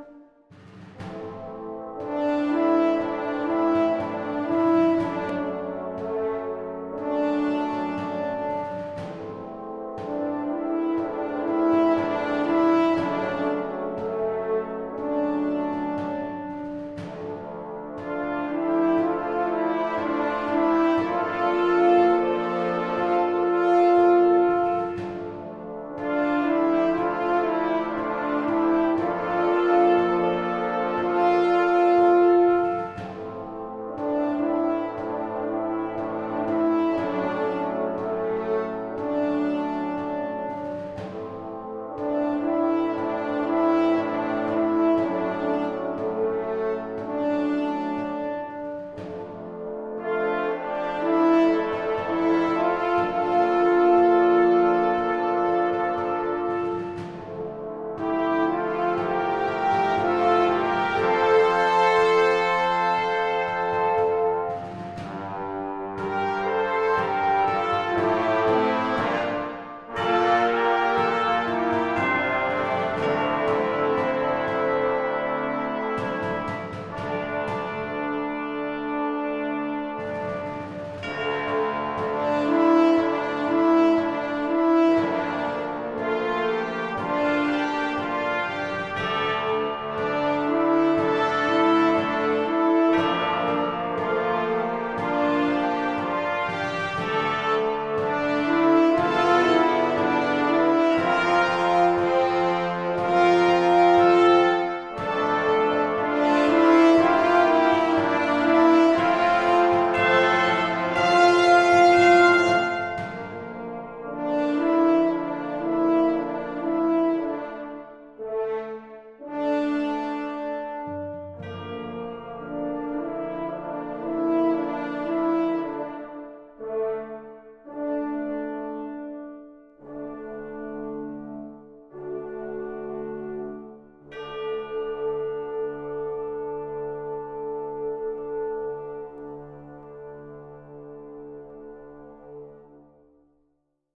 you